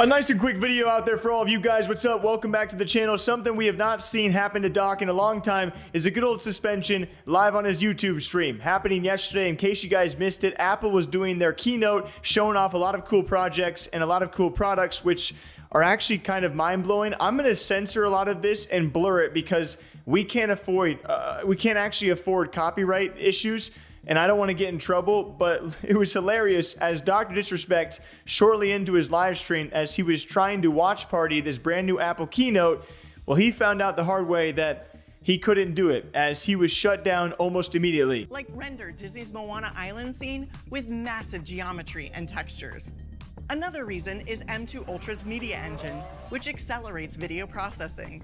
A nice and quick video out there for all of you guys. What's up? Welcome back to the channel. Something we have not seen happen to Doc in a long time is a good old suspension live on his YouTube stream. Happening yesterday, in case you guys missed it, Apple was doing their keynote, showing off a lot of cool projects and a lot of cool products, which are actually kind of mind-blowing. I'm going to censor a lot of this and blur it because we can't afford, uh, we can't actually afford copyright issues and I don't want to get in trouble, but it was hilarious as Dr. Disrespect, shortly into his live stream, as he was trying to watch party this brand new Apple keynote, well, he found out the hard way that he couldn't do it as he was shut down almost immediately. Like render Disney's Moana Island scene with massive geometry and textures. Another reason is M2 Ultra's media engine, which accelerates video processing.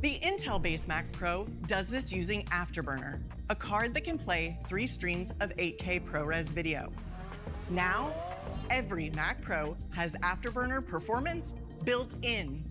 The Intel-based Mac Pro does this using Afterburner, a card that can play three streams of 8K ProRes video. Now, every Mac Pro has Afterburner performance built in.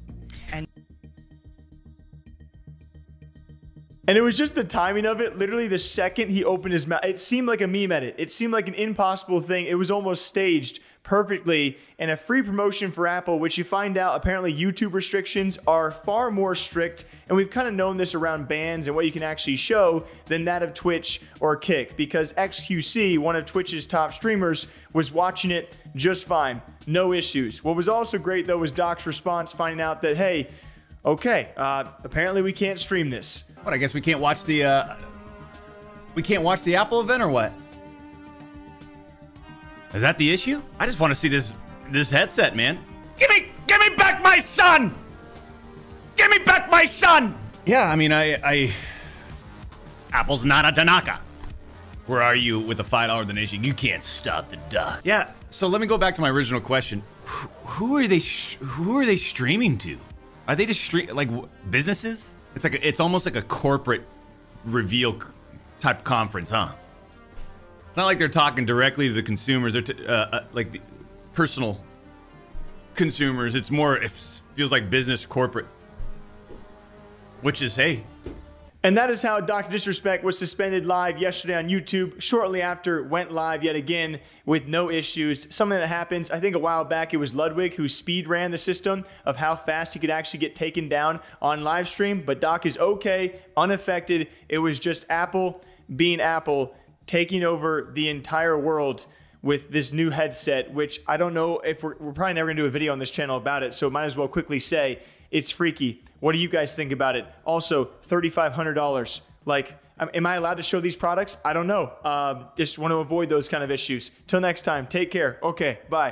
And it was just the timing of it. Literally, the second he opened his mouth, it seemed like a meme edit. It seemed like an impossible thing. It was almost staged perfectly. And a free promotion for Apple, which you find out apparently YouTube restrictions are far more strict. And we've kind of known this around bans and what you can actually show than that of Twitch or Kick. Because XQC, one of Twitch's top streamers, was watching it just fine. No issues. What was also great, though, was Doc's response finding out that, hey, okay, uh, apparently we can't stream this. But I guess we can't watch the. Uh, we can't watch the Apple event or what? Is that the issue? I just want to see this this headset, man. Give me, give me back my son. Give me back my son. Yeah, I mean, I, I. Apple's not a Tanaka. Where are you with the five dollar donation? You can't stop the duck. Yeah. So let me go back to my original question. Who, who are they? who are they streaming to? Are they just stream like businesses? It's like a, it's almost like a corporate reveal type conference, huh? It's not like they're talking directly to the consumers to, uh, uh, like the personal consumers. It's more it feels like business corporate, which is hey, and that is how Dr. Disrespect was suspended live yesterday on YouTube. Shortly after, went live yet again with no issues. Something that happens, I think a while back, it was Ludwig who speed ran the system of how fast he could actually get taken down on live stream. But Doc is okay, unaffected. It was just Apple being Apple, taking over the entire world with this new headset, which I don't know if we're, we're probably never gonna do a video on this channel about it. So might as well quickly say it's freaky. What do you guys think about it? Also, $3,500. Like, am I allowed to show these products? I don't know. Uh, just want to avoid those kind of issues. Till next time, take care. Okay, bye.